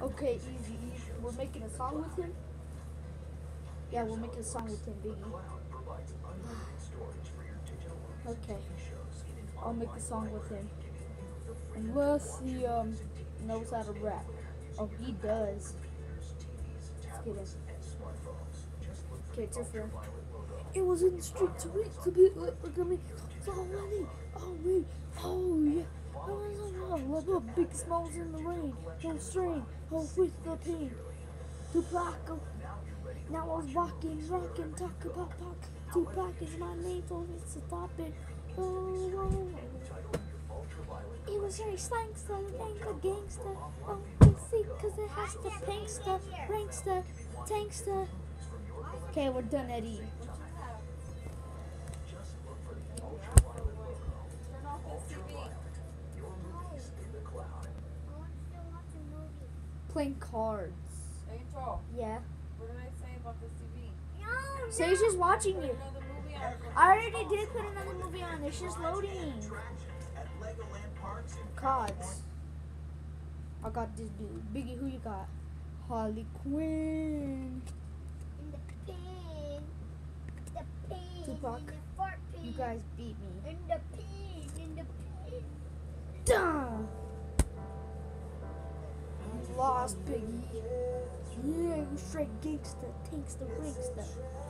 Okay, easy, easy. We're making a song with him? Yeah, we're making a song with him, Biggie. okay. I'll make a song with him. Unless he um knows how to rap. Oh, he does. Let's get him. Okay. It was in the street to me, to be look at me. So many. Oh me. Oh yeah. Oh, big smiles in the rain. No strain. Oh with the pain. Tupac. oh. Now I was walking, rocking, talk about Pac. Tupac is my name, told me to stop it. Oh, oh, oh. It was very slangster, a gangster. Oh, you see, cause it has the prankster, prankster, tankster. Okay, we're done, Eddie. Playing cards. Angel, Yeah. what did I say about this TV? Say's just watching you. another movie on. I already did put another movie on. It's just loading. Cards. I got this dude. Biggie, who you got? Harley Quinn. In the pain, the pain, Tupac, in the fart pain, You guys beat me. in the pain, in the pain. Lost, Biggie. Yeah, you straight gangster, takes the. Bye.